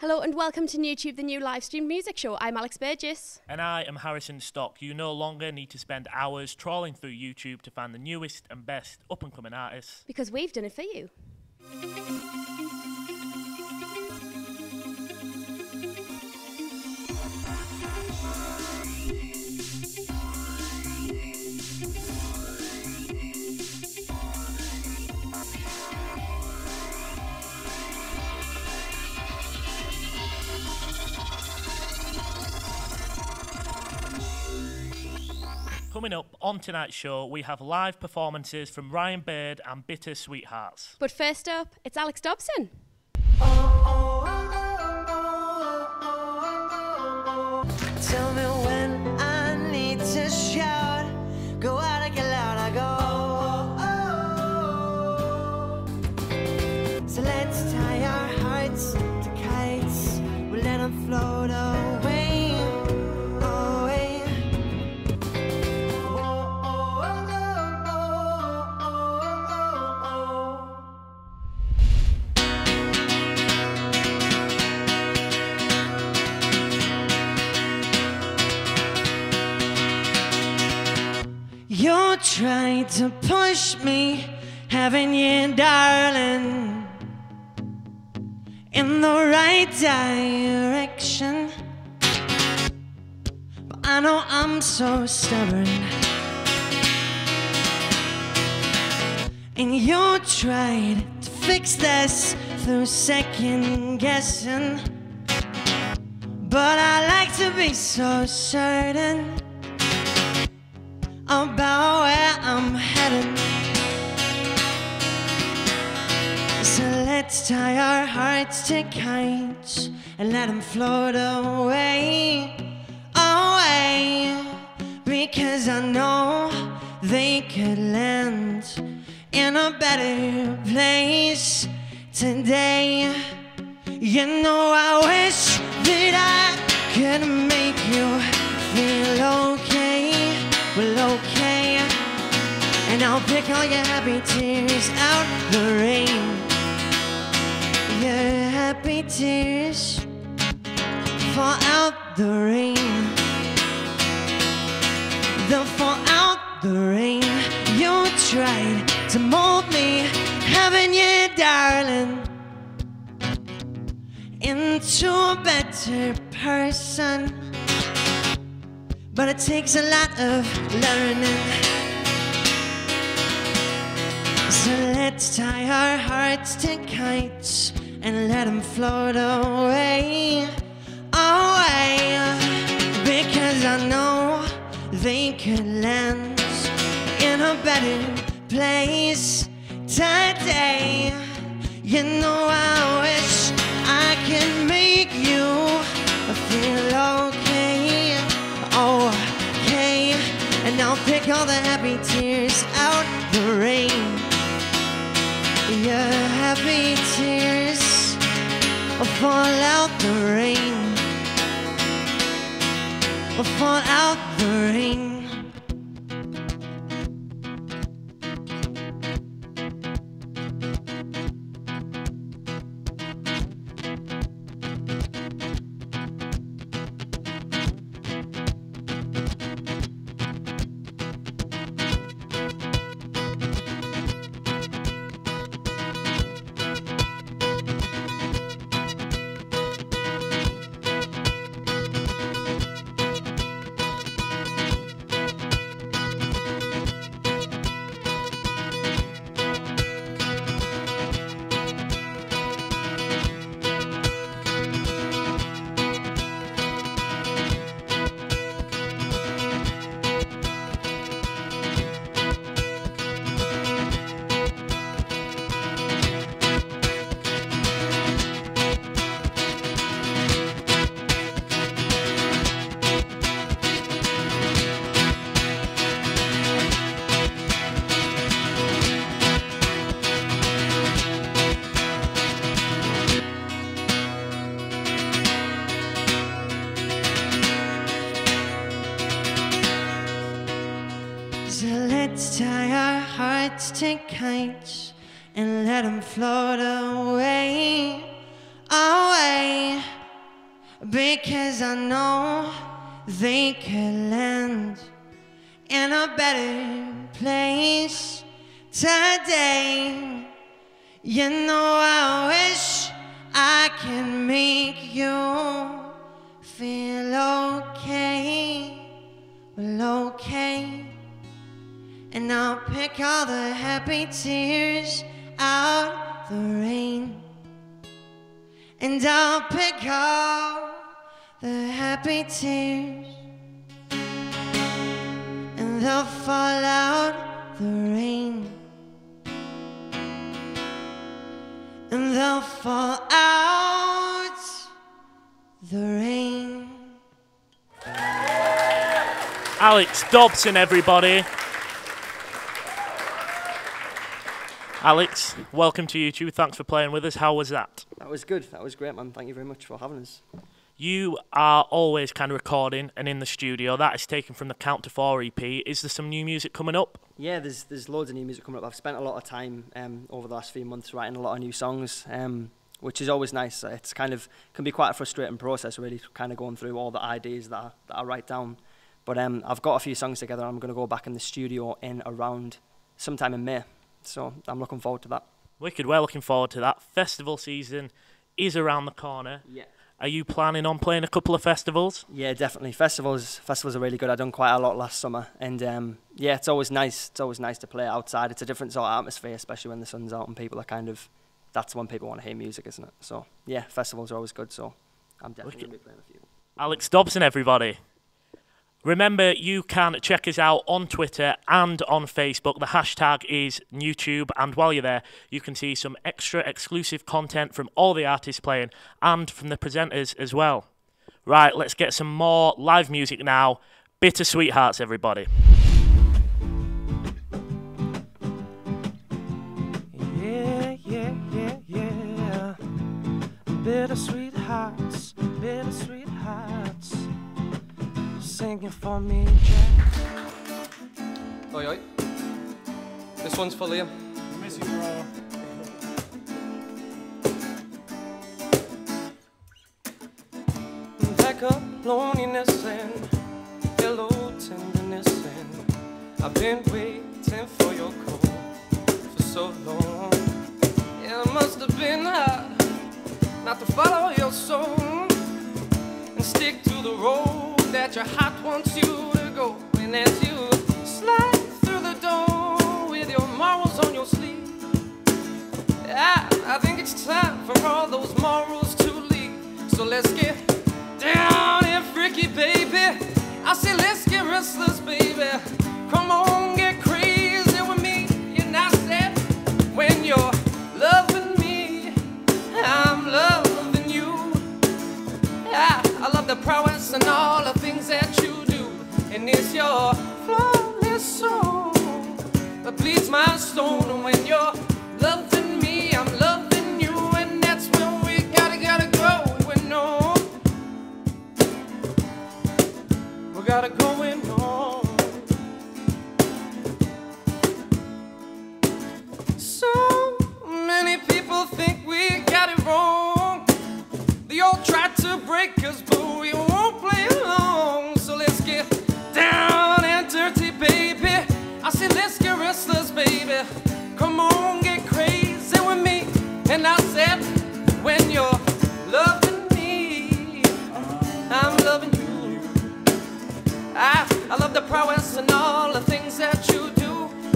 Hello and welcome to NewTube, the new live stream music show. I'm Alex Burgess. And I am Harrison Stock. You no longer need to spend hours trawling through YouTube to find the newest and best up and coming artists. Because we've done it for you. Coming up on tonight's show, we have live performances from Ryan Bird and Bitter Sweet Hearts. But first up, it's Alex Dobson. Tell me when I need to shout. Go out and get loud. I go. So let's tie our hearts to kites. We'll let them float away. To push me, haven't you, darling? In the right direction. But I know I'm so stubborn. And you tried to fix this through second guessing. But I like to be so certain about where I'm heading. So let's tie our hearts to kites and let them float away, away. Because I know they could land in a better place today. You know, I wish that I could And I'll pick all your happy tears out the rain. Your happy tears fall out the rain. They'll fall out the rain. You tried to mold me, haven't you, darling? Into a better person. But it takes a lot of learning. So let's tie our hearts to kites and let them float away, away. Because I know they could land in a better place today. You know, I wish I could make you feel okay, oh, okay. And I'll pick all the happy tears happy tears will fall out the rain. Will fall out the rain. Hearts to kites and let them float away, away. because I know they could land in a better place today. You know, I wish I can make you feel okay, well, okay. And I'll pick all the happy tears out the rain. And I'll pick all the happy tears. And they'll fall out the rain. And they'll fall out the rain. Alex Dobson, everybody. Alex, welcome to NewTube. Thanks for playing with us. How was that? That was good. That was great, man. Thank you very much for having us. You are always kind of recording and in the studio. That is taken from the Count to Four EP. Is there some new music coming up? Yeah, there's there's loads of new music coming up. I've spent a lot of time um, over the last few months writing a lot of new songs, um, which is always nice. It's kind of can be quite a frustrating process, really, kind of going through all the ideas that I, that I write down. But um, I've got a few songs together. I'm going to go back in the studio in around sometime in May. So I'm looking forward to that. Wicked. We're looking forward to that. Festival season is around the corner. Yeah. Are you planning on playing a couple of festivals? Yeah, definitely. Festivals, festivals are really good. I've done quite a lot last summer, and um, yeah, it's always nice. It's always nice to play outside. It's a different sort of atmosphere, especially when the sun's out and people are kind of. That's when people want to hear music, isn't it? So yeah, festivals are always good. So I'm definitely Wicked. gonna be playing a few. Alex Dobson, everybody. Remember, you can check us out on Twitter and on Facebook. The hashtag is NewTube, and while you're there, you can see some extra exclusive content from all the artists playing and from the presenters as well. Right, let's get some more live music now. Bitter Sweet Hearts, everybody. Yeah, yeah, yeah, yeah. Bittersweet Singing for me, Jack. Oi, oi. This one's for Liam. Miss you, bro. Back up loneliness and hello tenderness and I've been waiting for your call for so long. It must have been hard not to follow your soul and stick to the road that your heart wants you to go. And as you slide through the door with your morals on your sleeve, I, I think it's time for all those morals to leave. So let's get down and freaky, baby.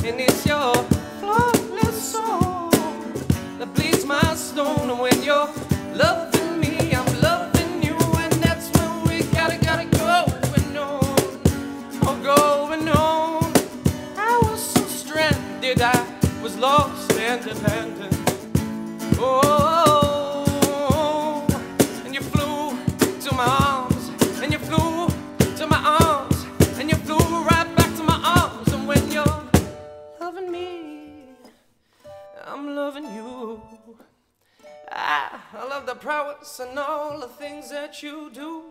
And it's your flawless soul that bleeds my stone. And when you're loving me, I'm loving you. And that's when we gotta, gotta go. And on, oh, going on. I was so stranded, I was lost and abandoned. thoughts and all the things that you do.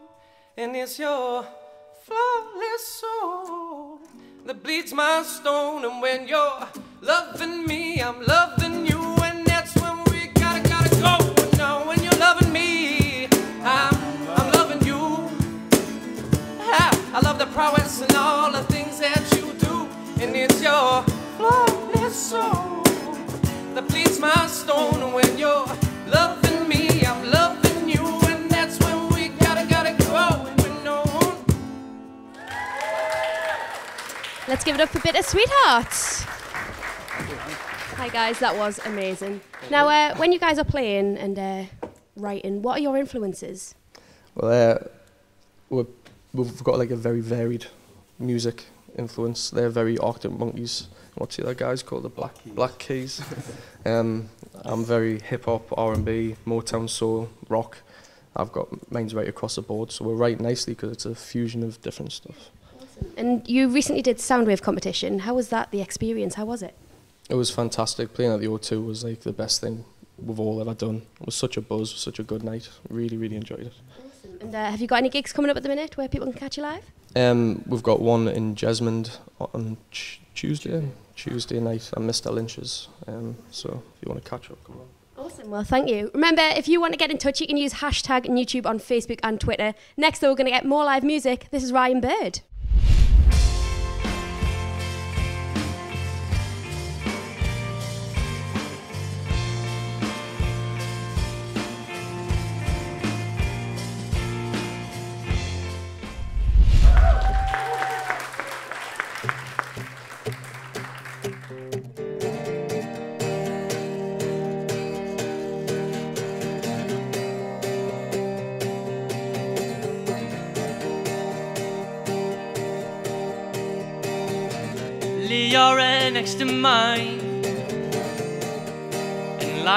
And it's your flawless soul that bleeds my stone. And when you're loving me, I'm loving you. And that's when we gotta, gotta go. Now when you're loving me, I'm, I'm loving you. I, I love the prowess and all the things that you do. And it's your flawless soul that bleeds my stone. And when you're Let's give it up for Bitter Sweet Heart. Hi guys, that was amazing. Now, uh, when you guys are playing and uh, writing, what are your influences? Well, uh, we're, we've got like a very varied music influence. They're very Arctic Monkeys. What's the other guys called? The Black Black Keys. um, I'm very hip hop, R&B, Motown, soul, rock. I've got mine's right across the board, so we're right nicely because it's a fusion of different stuff. And you recently did Soundwave competition. How was that? The experience? How was it? It was fantastic. Playing at the O2 was like the best thing we've all ever done. It was such a buzz, such a good night. Really, really enjoyed it. And uh, have you got any gigs coming up at the minute where people can catch you live? Um, we've got one in Jesmond on Tuesday, Tuesday night at Mr Lynch's. Um, so if you want to catch up, come on. Awesome. Well, thank you. Remember, if you want to get in touch, you can use hashtag NewTube on Facebook and Twitter. Next, though, we're going to get more live music. This is Ryan Bird.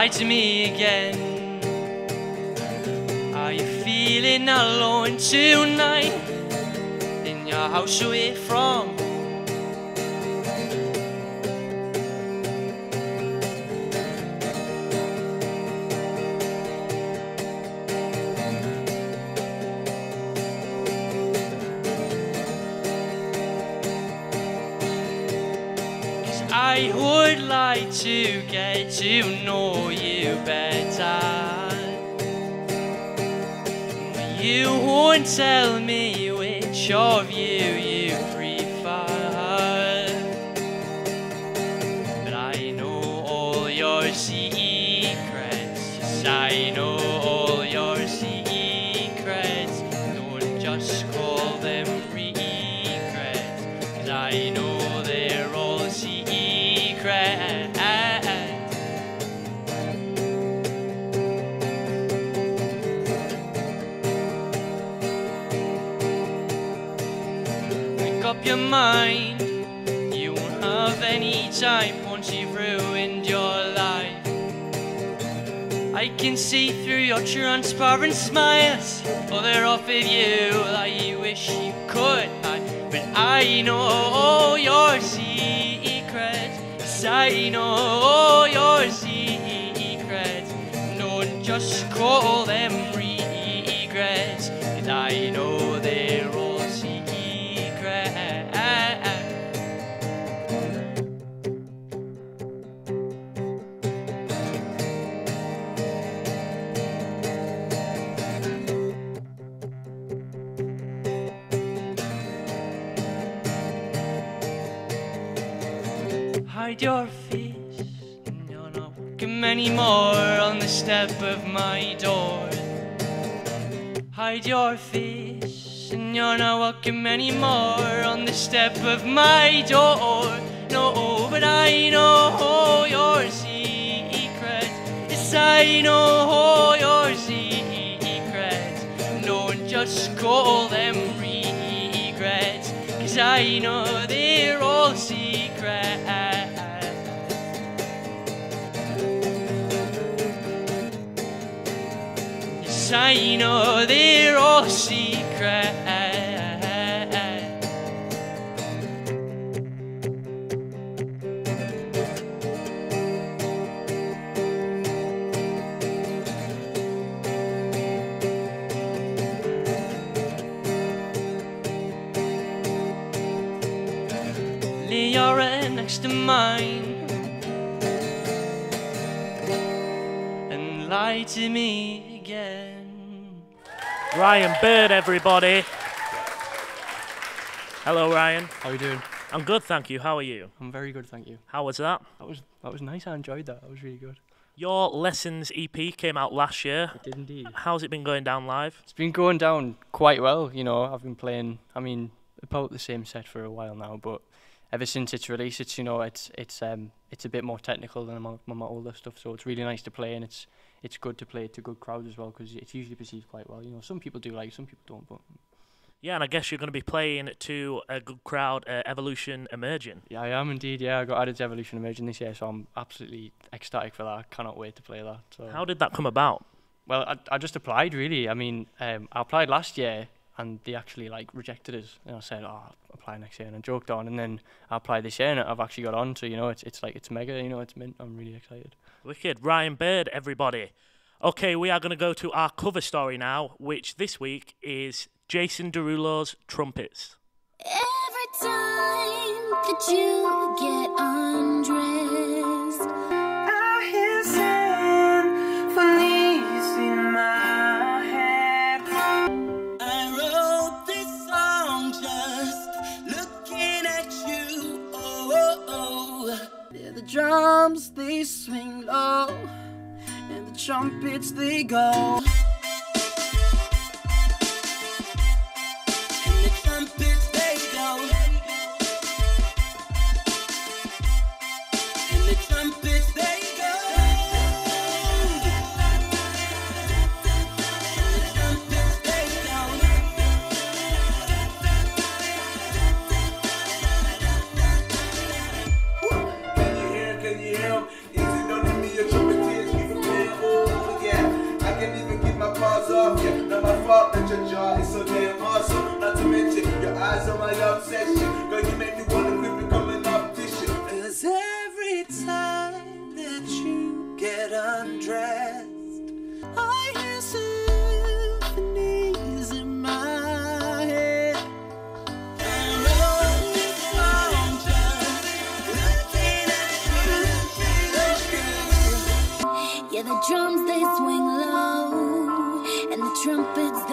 Lie to me again. Are you feeling alone tonight in your house away from? Like to get to know you better. You won't tell me which of any time once you've ruined your life. I can see through your transparent smiles. Oh, they're off of you that you wish you could hide. But I know all your secrets. Yes, I know all your secrets. Don't just call them regrets. Cause I know Hide your face, and you're not welcome anymore on the step of my door. Hide your face, and you're not welcome anymore on the step of my door. No, but I know your secrets. Yes, I know your secret. Don't just call them regrets, cause I know they're all secrets. I know they're all secrets. Lay your head next to mine and lie to me. Ryan Bird, everybody. Hello, Ryan. How are you doing? I'm good, thank you. How are you? I'm very good, thank you. How was that? That was that was nice. I enjoyed that. That was really good. Your Lessons EP came out last year. It did indeed. How's it been going down live? It's been going down quite well. You know, I've been playing. I mean, about the same set for a while now, but ever since its release, it's you know it's it's um it's a bit more technical than my, my older stuff. So it's really nice to play, and it's it's good to play it to good crowds as well because it's usually perceived quite well. You know, some people do like, some people don't, but Yeah, and I guess you're going to be playing to a good crowd, uh, Evolution Emerging. yeah, I am indeed. Yeah, I got added to Evolution Emerging this year, so I'm absolutely ecstatic for that. I cannot wait to play that. So. How did that come about? Well, I, I just applied really. I mean, um, I applied last year and they actually like rejected us. And I said, "Oh, I'll apply next year," and I joked on. And then I applied this year, and I've actually got on. So you know, it's it's like it's mega. You know, it's mint. I'm really excited. Wicked. Ryan Bird, everybody. Okay, we are going to go to our cover story now, which this week is Jason Derulo's Trumpets. Every time that you get undressed, trumpets they go. Undressed, I hear symphonies in my head. Looking at you. yeah, the drums they swing low, and the trumpets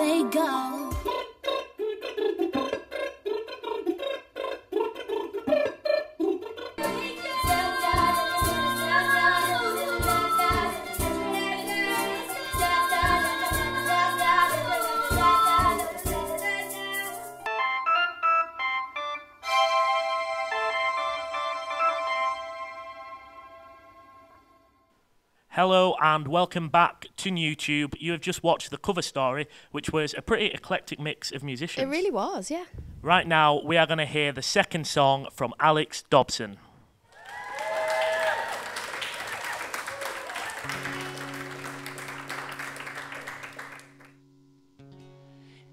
and welcome back to NewTube. You have just watched the cover story, which was a pretty eclectic mix of musicians. It really was, yeah. Right now, we are going to hear the second song from Alex Dobson.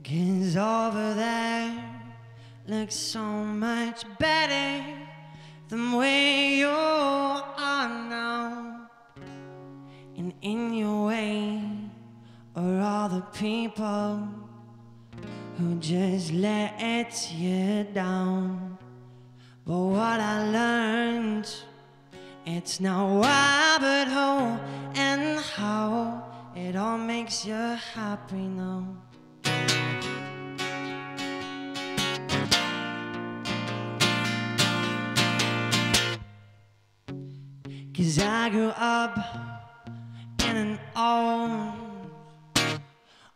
Cause over there looks so much better I grew up in an old,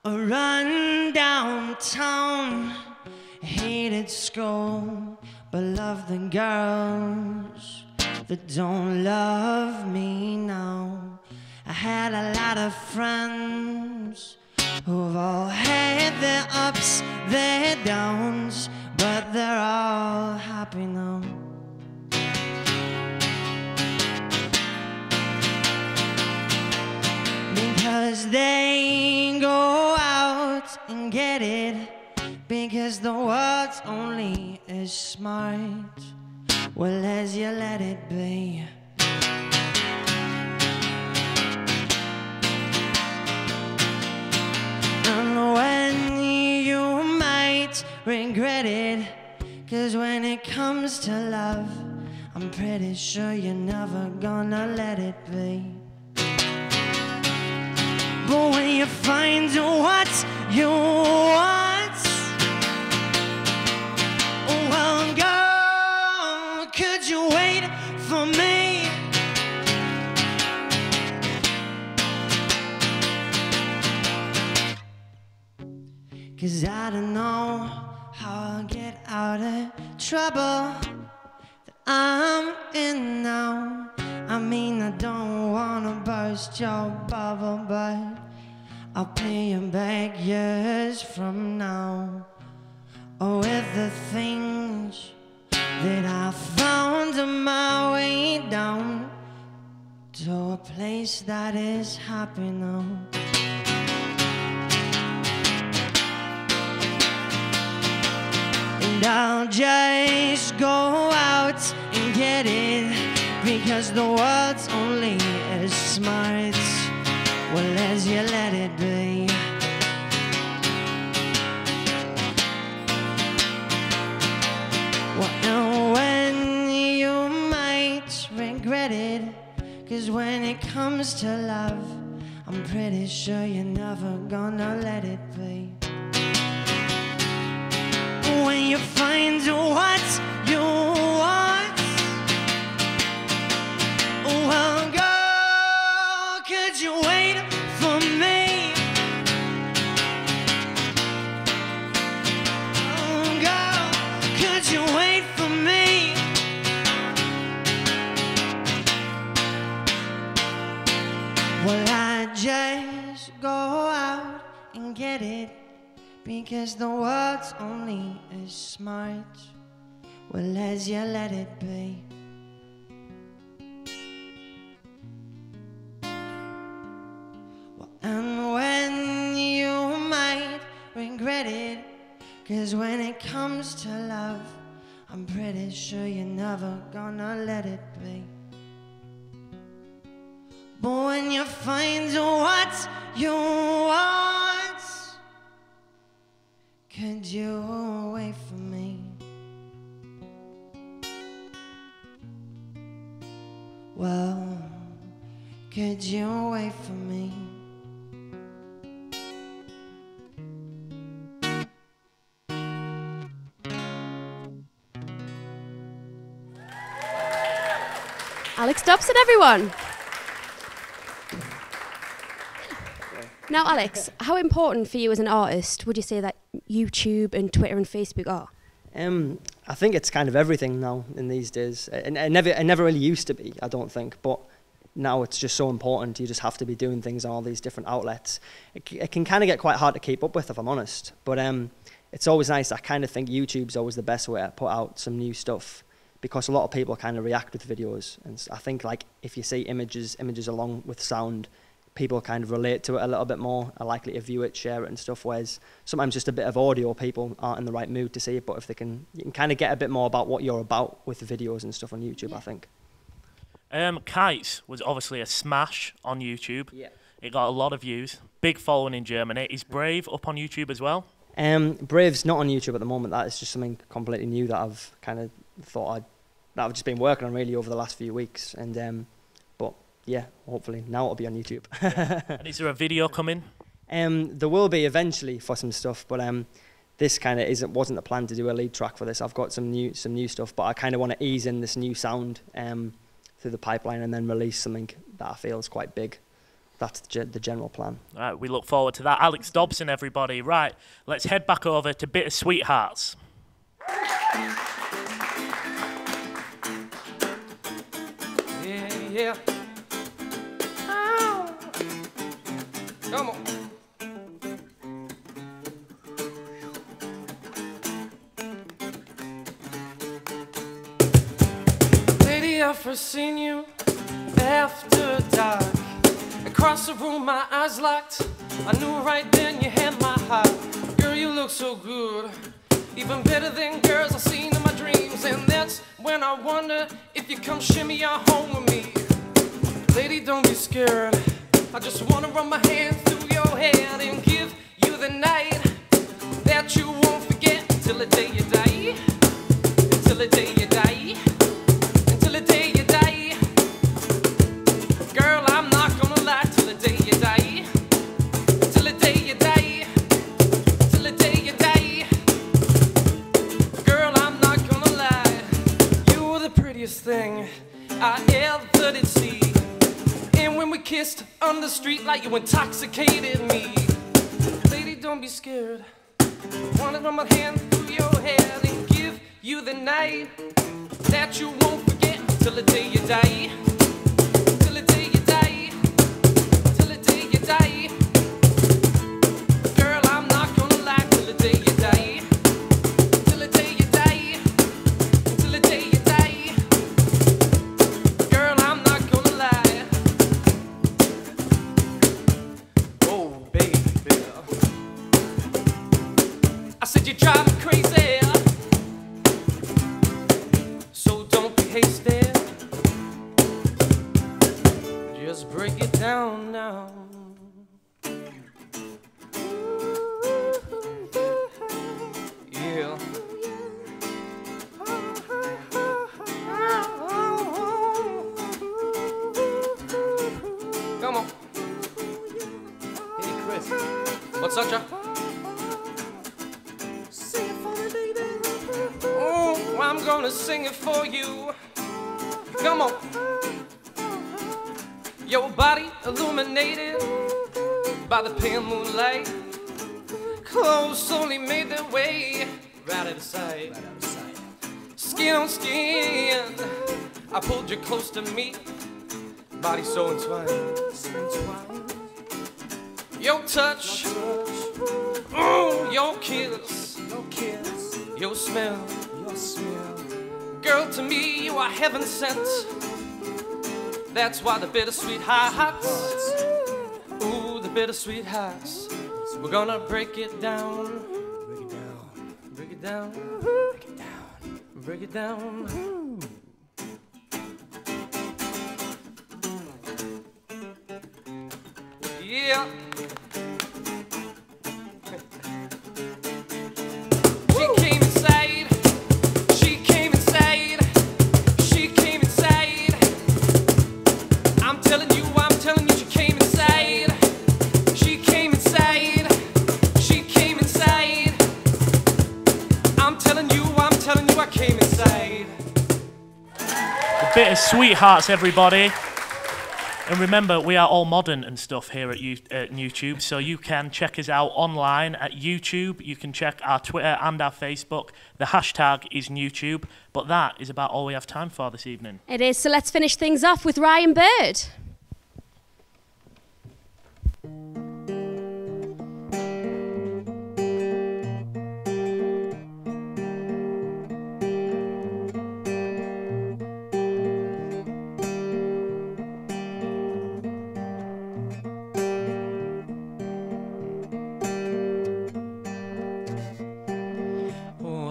a run down town. Hated school, but loved the girls that don't love me now. I had a lot of friends who've all had their ups, their downs, but they're all happy now. They go out and get it. Because the world's only as smart. Well, as you let it be. And when you might regret it. Cause when it comes to love, I'm pretty sure you're never gonna let it be. But when you find what you want, oh, well, girl, could you wait for me? Cause I don't know how I'll get out of trouble. That I'm in now. I mean, I don't wanna burst your bubble, but I'll pay you back years from now. Oh, with the things that I found on my way down to a place that is happy now. And I'll just go out and get it because the world's only as smart well as you let it be. Well, when you might regret it, cause when it comes to love, I'm pretty sure you're never gonna let it be. When you find what you get it because the world's only as smart well as you let it be. Well, and when you might regret it, cause when it comes to love, I'm pretty sure you're never gonna let it be. But when you find what you want, could you wait for me? Well, could you wait for me? Alex Dobson, everyone. Now, Alex, how important for you as an artist would you say that YouTube and Twitter and Facebook are? Um, I think it's kind of everything now in these days. And it never, it never really used to be, I don't think. But now it's just so important. You just have to be doing things on all these different outlets. It, it can kind of get quite hard to keep up with, if I'm honest. But um, it's always nice. I kind of think YouTube's always the best way to put out some new stuff because a lot of people kind of react with videos. And I think like if you see images, images along with sound, people kind of relate to it a little bit more, are likely to view it, share it, and stuff. Whereas sometimes just a bit of audio, people aren't in the right mood to see it. But if they can, you can kind of get a bit more about what you're about with the videos and stuff on YouTube. I think. Um, Kites was obviously a smash on YouTube. Yeah. It got a lot of views. Big following in Germany. Is Brave up on YouTube as well? Um, Brave's not on YouTube at the moment. That is just something completely new that I've kind of thought I'd that I've just been working on really over the last few weeks. And um, yeah, hopefully now it'll be on YouTube. and is there a video coming? Um, there will be eventually for some stuff, but um, this kind of isn't wasn't the plan to do a lead track for this. I've got some new some new stuff, but I kind of want to ease in this new sound um, through the pipeline and then release something that I feel is quite big. That's the, ge- the general plan. All right, we look forward to that. Alex Dobson, everybody. Right, let's head back over to Bitter Sweet Hearts. Yeah, yeah. Come on. Lady, I've first seen you after dark. Across the room, my eyes locked. I knew right then you had my heart. Girl, you look so good. Even better than girls I've seen in my dreams. And that's when I wonder if you come shimmy your home with me. Lady, don't be scared. I just wanna run my hands through your hair and give you the night that you won't forget until the day you die. Until the day you die. The street like you intoxicated me. Lady, don't be scared. Wanna run my hand through your hair and give you the night that you won't forget till the day you die. Till the day you die. Till the day you die. Chris. What's up, Jack? Oh, I'm gonna sing it for you. Come on. Your body illuminated by the pale moonlight. Clothes only made their way right out of sight. Skin on skin, I pulled you close to me. Body so entwined. Your touch, oh, your kiss, your smell. Girl, to me you are heaven sent. That's why the bittersweet hearts, ooh, the bittersweet hearts. We're gonna break it down, break it down, break it down, break it down, break it down. Sweethearts, everybody. And remember, we are all modern and stuff here at, you, at NewTube, so you can check us out online at YouTube. You can check our Twitter and our Facebook. The hashtag is NewTube, but that is about all we have time for this evening. It is. So let's finish things off with Ryan Bird.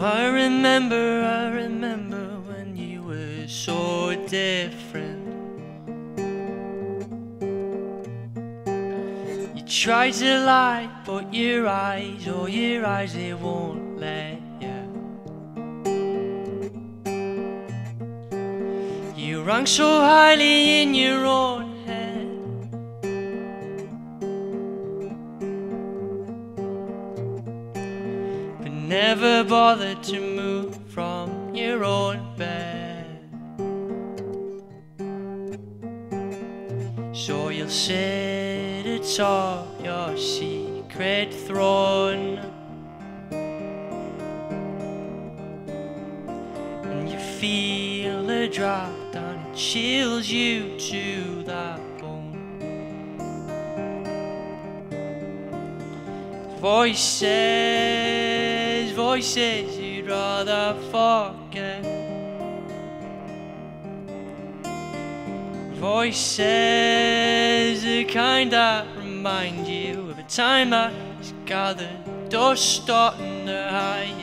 Oh, I remember, I remember when you were so different. You try to lie, but your eyes, oh, your eyes, they won't let you. You rank so highly in your own Voices, voices you'd rather forget. Voices, the kind that remind you of a time that is gathered dust on the highest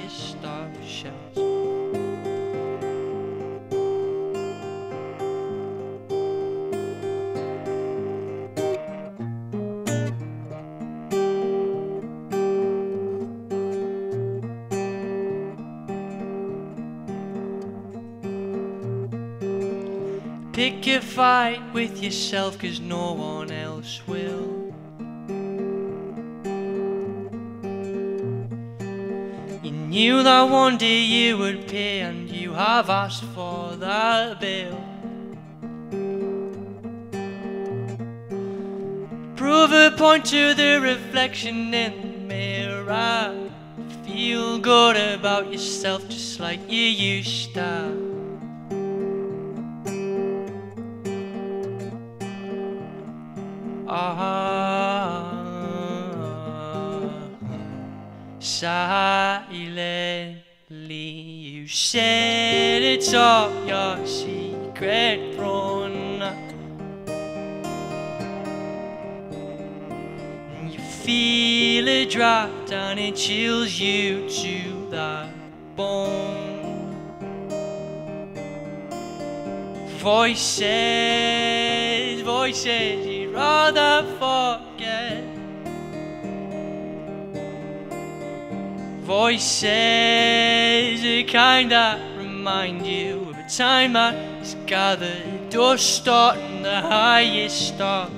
fight with yourself, cause no one else will. You knew that one day you would pay, and you have asked for that bill. Prove a point to the reflection in the mirror. Feel good about yourself just like you used to. It's all your secret throne. And you feel it drop down, it chills you to the bone. Voices, voices you'd rather forget. Voices, the kind that remind you time is gathered, dust on the highest star.